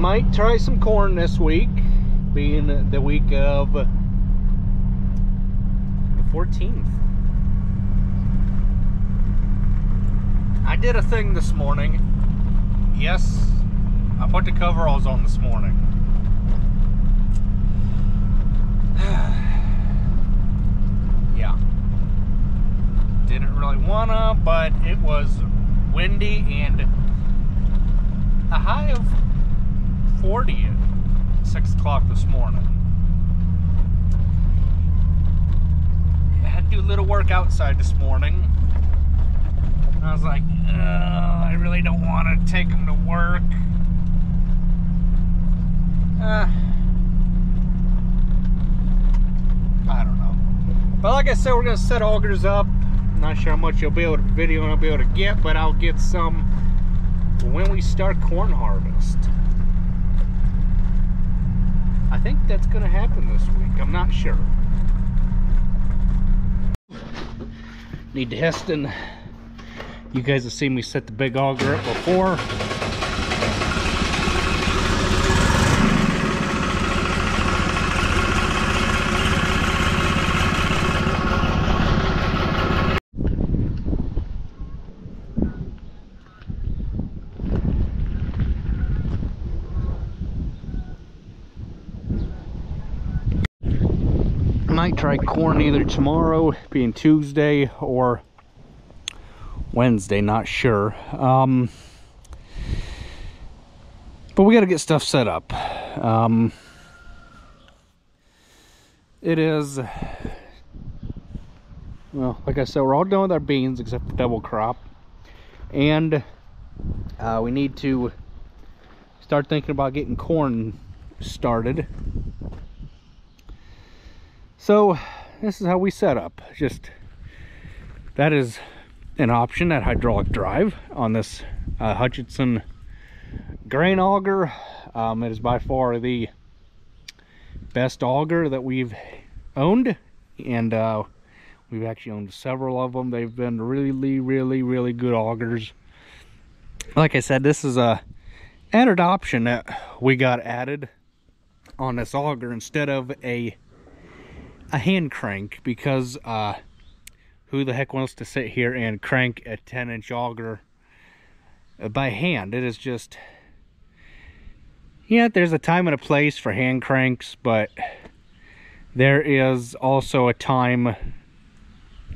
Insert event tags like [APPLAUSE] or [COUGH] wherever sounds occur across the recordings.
might try some corn this week, being the week of the 14th. I did a thing this morning. Yes, I put the coveralls on this morning. [SIGHS] yeah. Didn't really wanna, but it was windy and a high of 40 at 6 o'clock this morning. I had to do a little work outside this morning. I was like, I really don't want to take them to work. Uh, I don't know. But like I said, we're going to set augers up. Not sure how much you'll be able to video and I'll be able to get, but I'll get some when we start corn harvest. I think that's going to happen this week. I'm not sure. Need to Heston. You guys have seen me set the big auger up before. Might try corn either tomorrow being Tuesday or Wednesday, not sure. Um, but we got to get stuff set up. Um, it is, well, like I said, we're all done with our beans except the double crop. And uh, we need to start thinking about getting corn started. So this is how we set up. Just, that is an option, that hydraulic drive on this uh, Hutchinson grain auger. Um, it is by far the best auger that we've owned and uh, we've actually owned several of them. They've been really, really, really good augers. Like I said, this is a added option that we got added on this auger instead of a a hand crank because uh, who the heck wants to sit here and crank a 10 inch auger by hand? It is just yeah there's a time and a place for hand cranks but there is also a time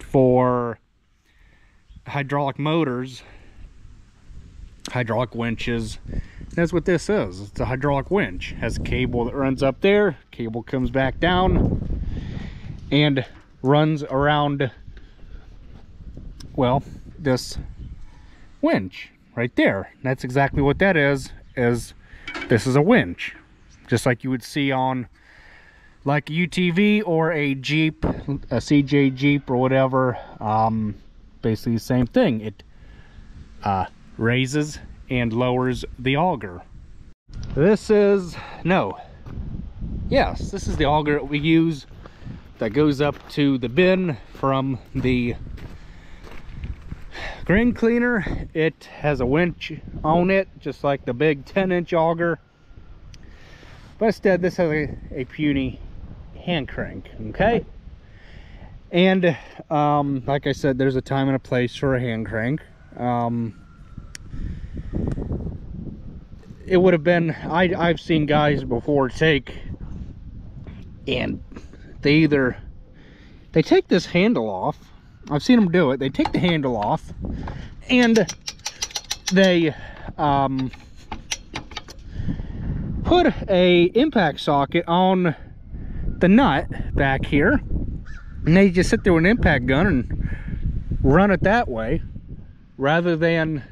for hydraulic motors hydraulic winches. That's what this is. It's a hydraulic winch. Has a cable that runs up there. Cable comes back down and runs around well this winch right there. That's exactly what that is is this is a winch. Just like you would see on like UTV or a Jeep a CJ Jeep or whatever um, basically the same thing. It uh, raises and lowers the auger. This is no. Yes this is the auger that we use that goes up to the bin from the grain cleaner. It has a winch on it just like the big 10 inch auger. But instead this has a, a puny hand crank okay? And um, like i said there's a time and a place for a hand crank. Um, it would have been I, i've seen guys before take and they either they take this handle off. I've seen them do it. They take the handle off and they um, put a impact socket on the nut back here. And they just sit there with an impact gun and run it that way rather than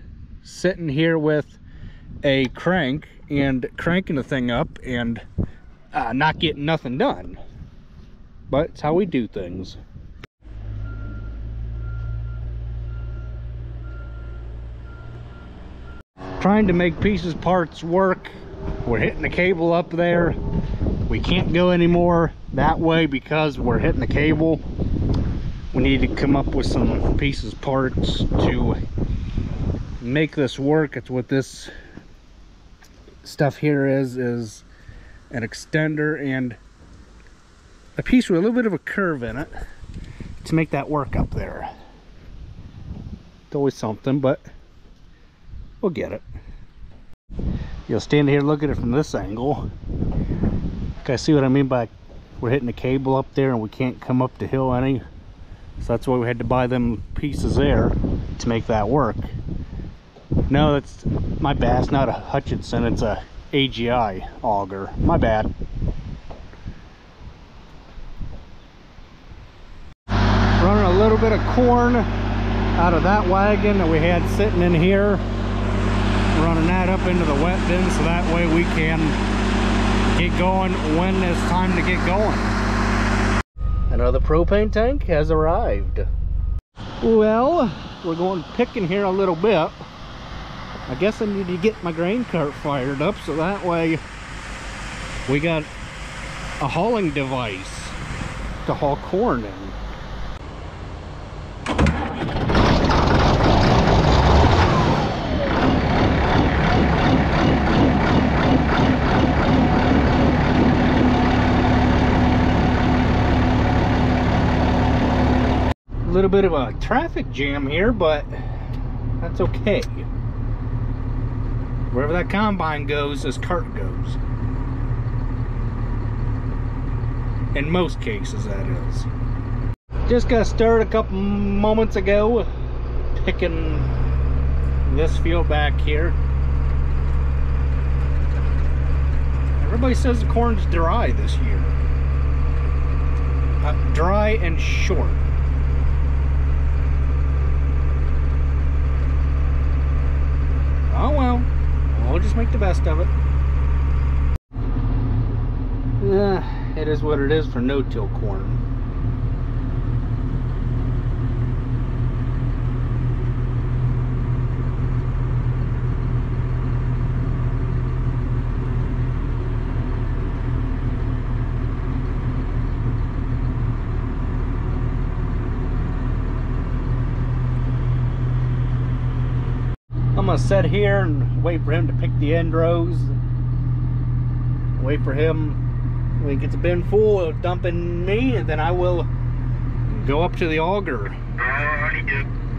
sitting here with a crank and cranking the thing up and uh, not getting nothing done but it's how we do things. Trying to make pieces parts work. We're hitting the cable up there. We can't go anymore that way because we're hitting the cable. We need to come up with some pieces parts to make this work. It's what this stuff here is is an extender and a piece with a little bit of a curve in it to make that work up there. It's always something, but we'll get it. You'll stand here look at it from this angle. Guys see what I mean by we're hitting the cable up there and we can't come up the hill any. So that's why we had to buy them pieces there to make that work. No, that's my bad. It's not a Hutchinson. It's a AGI auger. My bad. Running a little bit of corn out of that wagon that we had sitting in here. Running that up into the wet bin so that way we can get going when it's time to get going. Another propane tank has arrived. Well, we're going picking here a little bit. I guess I need to get my grain cart fired up so that way we got a hauling device to haul corn in. A little bit of a traffic jam here, but that's okay. Wherever that combine goes, this cart goes. In most cases, that is. Just got started a couple moments ago picking this field back here. Everybody says the corn's dry this year. Uh, dry and short. Oh well, we'll just make the best of it. Yeah, it is what it is for no-till corn. I'm gonna sit here and wait for him to pick the end rows. Wait for him when he gets a bin full of dumping me, and then I will go up to the auger.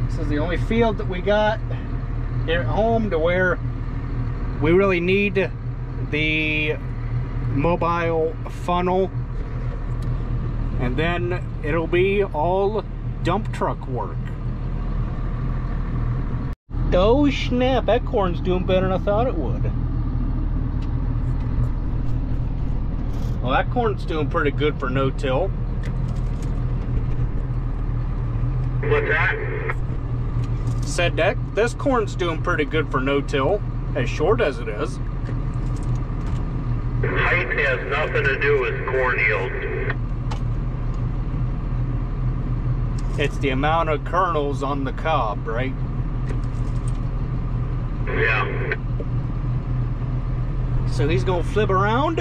This is the only field that we got here at home to where we really need the mobile funnel and then it'll be all dump truck work. Oh snap, that corn's doing better than I thought it would. Well, that corn's doing pretty good for no-till. What's that? Said that this corn's doing pretty good for no-till, as short as it is. Height has nothing to do with corn yield. It's the amount of kernels on the cob, right? Yeah. So he's gonna flip around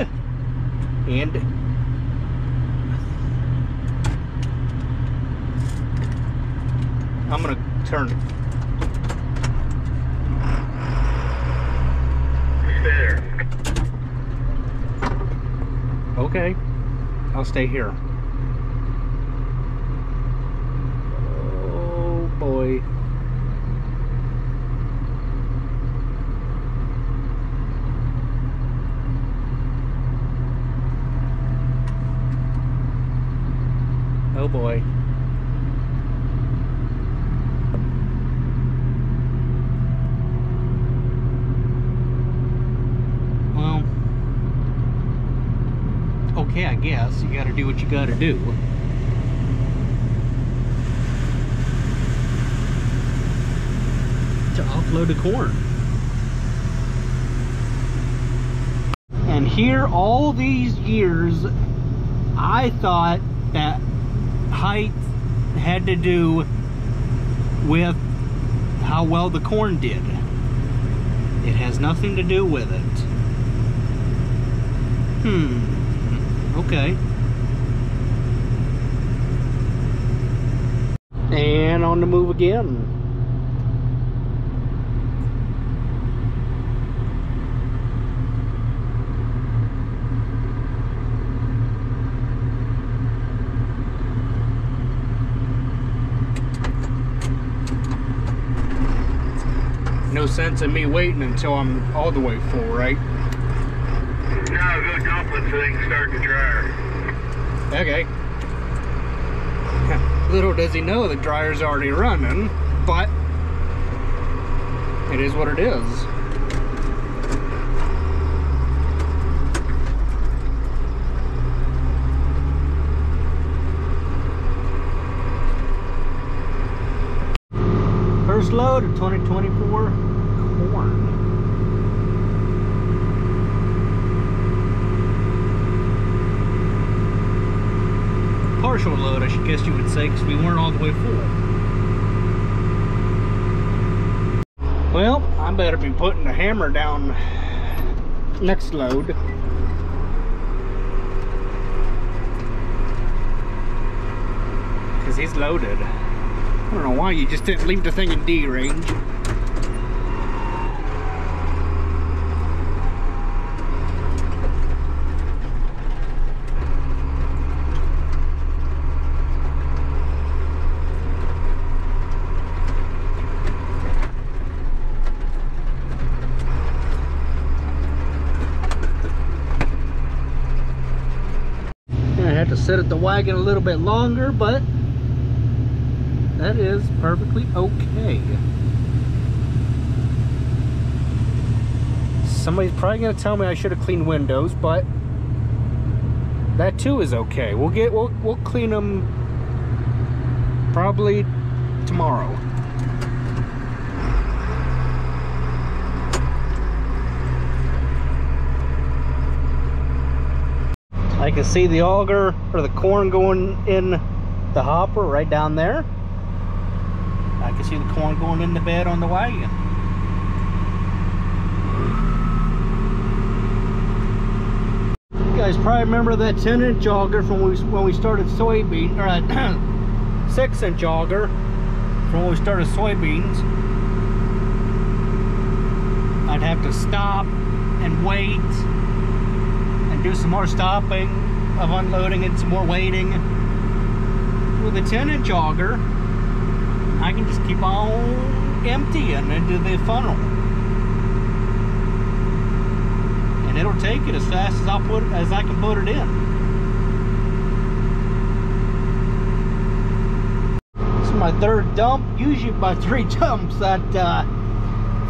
and I'm gonna turn There. okay I'll stay here oh boy boy well okay I guess. You gotta do what you gotta do. To offload the corn. And here all these years I thought that height had to do with how well the corn did it has nothing to do with it Hmm. Okay. And on the move again. Sense in me waiting until I'm all the way full, right? Now go dump it so they can start to dryer. Okay. [LAUGHS] Little does he know the dryer's already running, but it is what it is. First load of 2024 partial load, I should guess you would say, because we weren't all the way full. Well, I better be putting the hammer down next load. Because he's loaded. I don't know why you just didn't leave the thing in D range. Wagon a little bit longer, but that is perfectly okay. Somebody's probably gonna tell me I should have cleaned windows, but that too is okay. We'll get we'll we'll clean them probably tomorrow. I can see the auger or the corn going in the hopper right down there. I can see the corn going in the bed on the wagon. You guys probably remember that 10 inch auger from when we, when we started soybean, or a 6 inch auger from when we started soybeans. I'd have to stop and wait and do some more stopping of unloading and some more waiting. With a 10 inch auger, I can just keep on emptying into the funnel. And it'll take it as fast as I put as I can put it in. This is my third dump. Usually my three [LAUGHS] dumps that uh,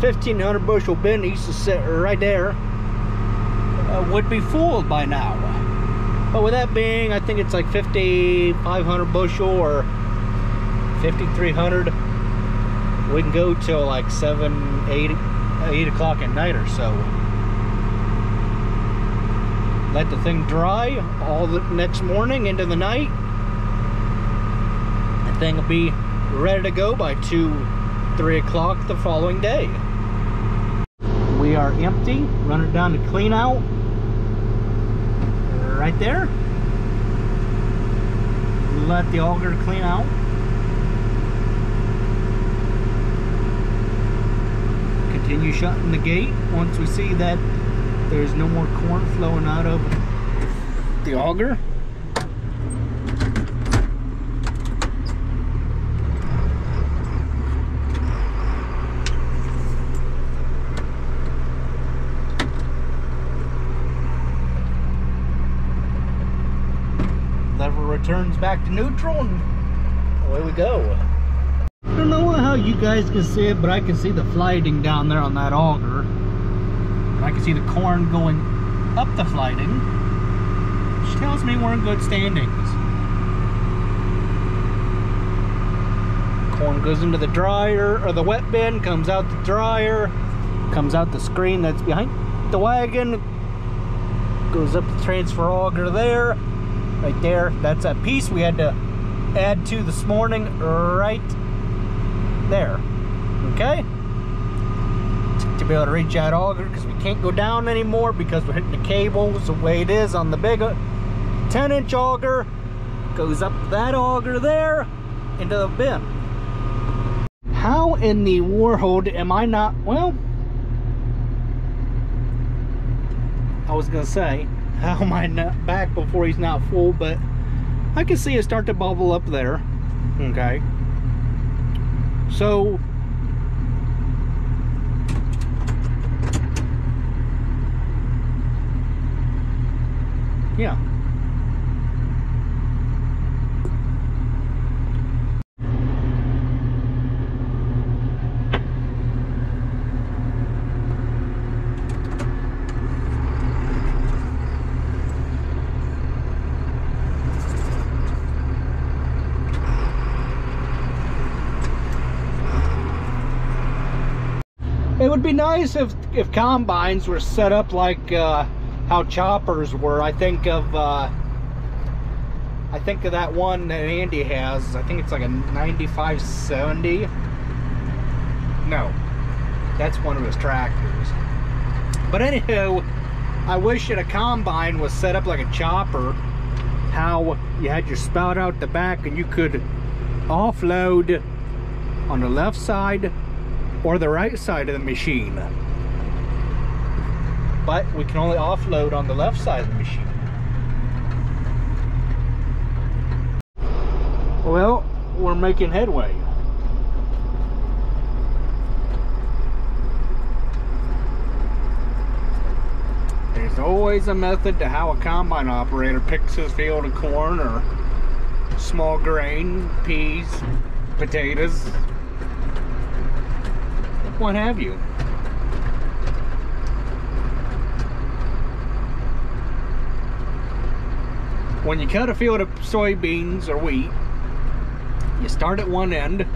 1500 bushel bin used to sit right there uh, would be full by now. But with that being, I think it's like 5,500 bushel or 5,300. We can go till like 7, 8, 8 o'clock at night or so. Let the thing dry all the next morning into the night. The thing will be ready to go by 2, 3 o'clock the following day. We are empty, running down to clean out right there. Let the auger clean out. Continue shutting the gate once we see that there's no more corn flowing out of the auger. Returns back to neutral and away we go. I don't know how you guys can see it, but I can see the flighting down there on that auger. And I can see the corn going up the flighting, which tells me we're in good standings. Corn goes into the dryer, or the wet bin, comes out the dryer, comes out the screen that's behind the wagon, goes up the transfer auger there, right there. That's a piece we had to add to this morning right there. Okay? To be able to reach that auger because we can't go down anymore because we're hitting the cables the way it is on the big 10 inch auger. Goes up that auger there into the bin. How in the world am I not, well, I was gonna say, how my back before he's not full, but I can see it start to bubble up there. Okay. So yeah be nice if if combines were set up like uh, how choppers were. I think of uh, I think of that one that Andy has. I think it's like a 9570. No, that's one of his tractors. But anywho, I wish that a combine was set up like a chopper. How you had your spout out the back and you could offload on the left side or the right side of the machine. But we can only offload on the left side of the machine. Well, we're making headway. There's always a method to how a combine operator picks his field of corn or small grain, peas, potatoes, what have you. When you cut a field of soybeans or wheat, you start at one end,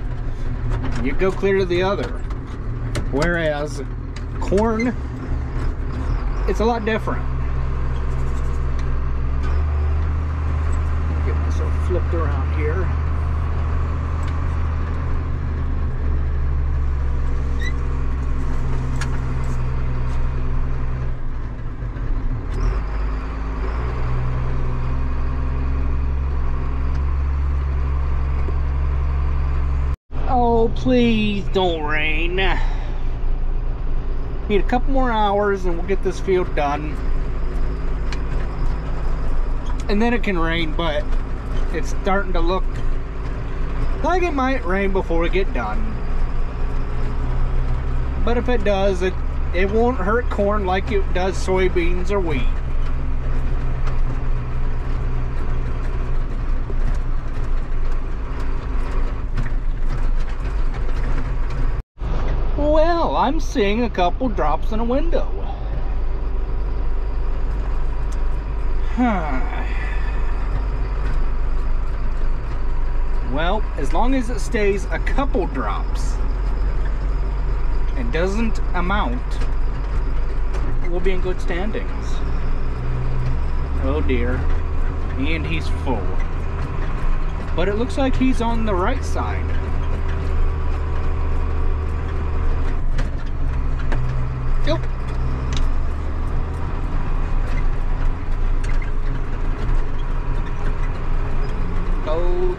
you go clear to the other. Whereas corn, it's a lot different. Get myself flipped around here. Oh, please don't rain. Need a couple more hours and we'll get this field done. And then it can rain, but it's starting to look like it might rain before we get done. But if it does, it, it won't hurt corn like it does soybeans or wheat. Well, I'm seeing a couple drops in a window. well, as long as it stays a couple drops and doesn't amount, we'll be in good standings. Oh dear. And he's full. But it looks like he's on the right side.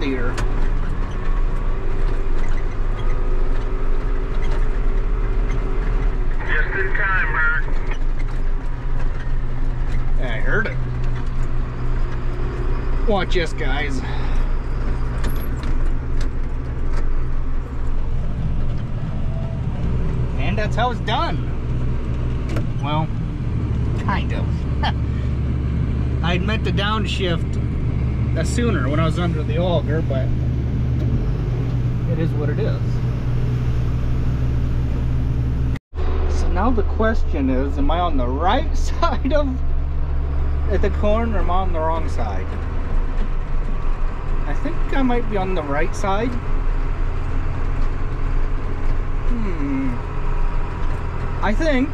Dear. Just in time, Merc. I heard it. Watch this, guys. And that's how it's done. Well, kind of. [LAUGHS] I meant to downshift uh, sooner when I was under the auger, but it is what it is. So now the question is, am I on the right [LAUGHS] side of at the corn or am I on the wrong side? I think I might be on the right side. Hmm. I think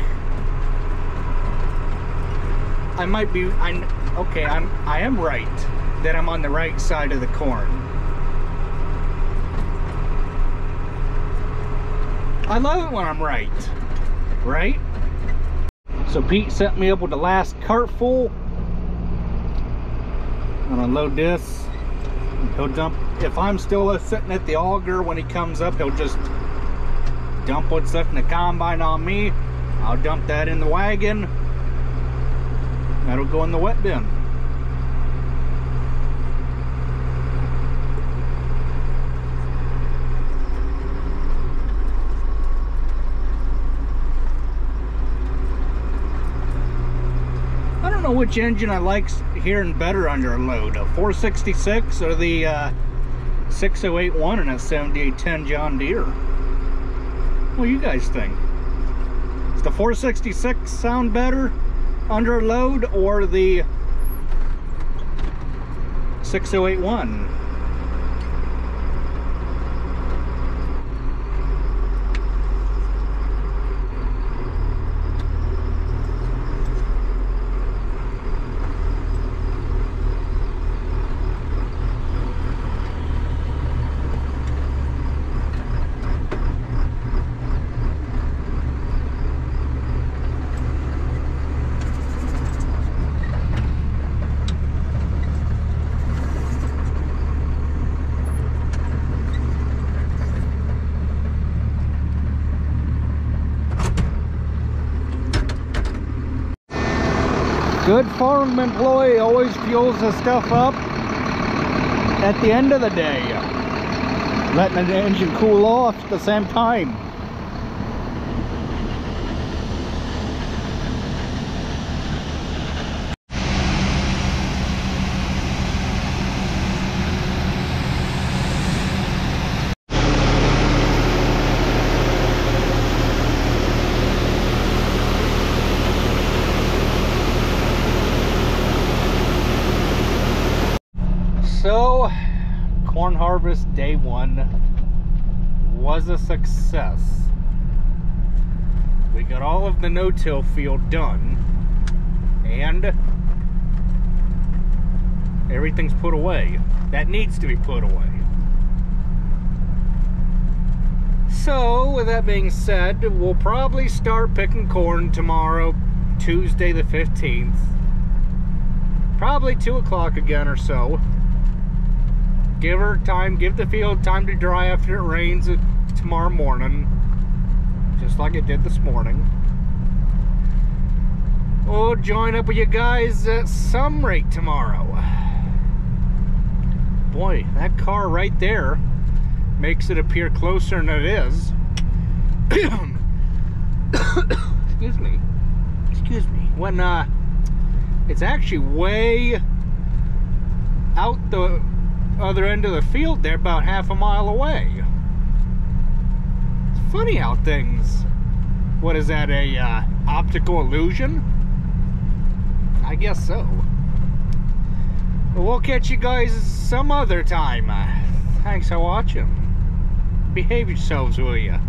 I might be I'm okay, I'm I am right that I'm on the right side of the corn. I love it when I'm right. Right? So Pete set me up with the last cart full. I'm gonna load this. He'll dump, if I'm still sitting at the auger when he comes up, he'll just dump what's left in the combine on me. I'll dump that in the wagon. That'll go in the wet bin. Know which engine I like hearing better under load, a 466 or the uh, 6081 and a 7810 John Deere. What do you guys think? Does the 466 sound better under load or the 6081? Good farm employee always fuels the stuff up at the end of the day. Letting the engine cool off at the same time. So, corn harvest day one was a success. We got all of the no-till field done, and everything's put away. That needs to be put away. So, with that being said, we'll probably start picking corn tomorrow, Tuesday the 15th. Probably 2 o'clock again or so give her time, give the field time to dry after it rains tomorrow morning, just like it did this morning. We'll join up with you guys at some rate tomorrow. Boy, that car right there makes it appear closer than it is. [COUGHS] Excuse me. Excuse me. When uh, it's actually way out the other end of the field there about half a mile away. It's funny how things, what is that, a uh, optical illusion? I guess so. We'll catch you guys some other time. Thanks for watching. Behave yourselves, will you?